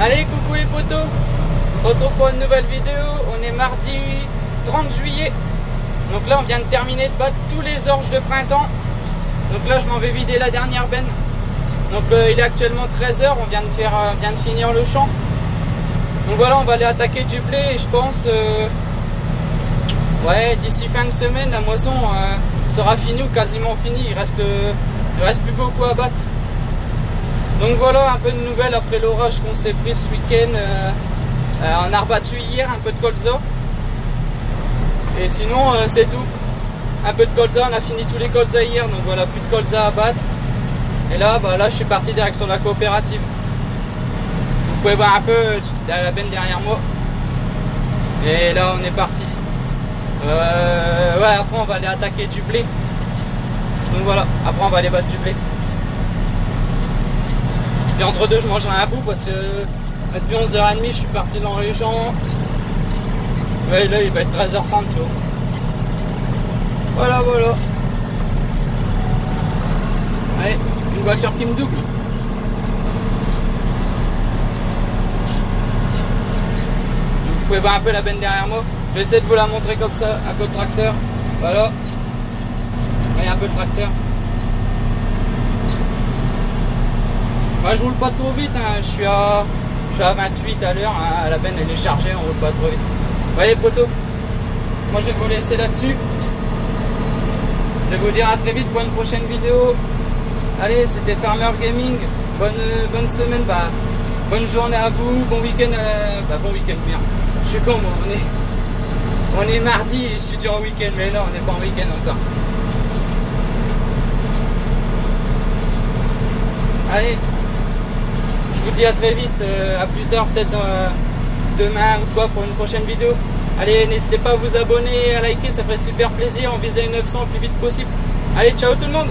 Allez, coucou les potos On se retrouve pour une nouvelle vidéo. On est mardi 30 juillet. Donc là, on vient de terminer de battre tous les orges de printemps. Donc là, je m'en vais vider la dernière benne. Donc euh, il est actuellement 13h, on vient de, faire, euh, finir le champ. Donc voilà, on va aller attaquer du blé et je pense, euh, ouais, d'ici fin de semaine, la moisson sera finie ou quasiment finie. Il reste, il reste plus beaucoup à battre. Donc voilà, un peu de nouvelles après l'orage qu'on s'est pris ce week-end. euh, euh, on a rebattu hier un peu de colza. Et sinon, euh, c'est tout. Un peu de colza, on a fini tous les colza hier, donc voilà, plus de colza à battre. Et là, bah, là, je suis parti direction la coopérative. Vous pouvez voir un peu la benne derrière moi. Et là, on est parti. Ouais, après, on va aller attaquer du blé. Donc voilà, après, on va aller battre du blé. Et entre deux, je mangerai un bout parce que depuis 11h30, je suis parti dans les champs. Ouais, là, il va être 13h30, tu vois. Voilà, voilà. Une voiture qui me double. Vous pouvez voir un peu la benne derrière moi. Je vais essayer de vous la montrer comme ça, un peu de tracteur. Voilà. Voyez un peu de tracteur. Moi je roule pas trop vite, hein. je, suis à, je suis à 28 à l'heure, hein. la benne elle est chargée, on roule pas trop vite. Vous voyez poteau Moi je vais vous laisser là-dessus. Je vais vous dire à très vite pour une prochaine vidéo. Allez, c'était Farmer Gaming. Bonne, bonne semaine, bah, bonne journée à vous, bon week-end, euh, bah, bon week-end bien. Je suis con, moi, on est, on est mardi et je suis déjà en week-end, mais non, on n'est pas en week-end encore. Allez, dis à très vite, euh, à plus tard, peut-être demain ou quoi pour une prochaine vidéo. Allez, n'hésitez pas à vous abonner, à liker, ça ferait super plaisir. On vise les 900 le plus vite possible. Allez, ciao tout le monde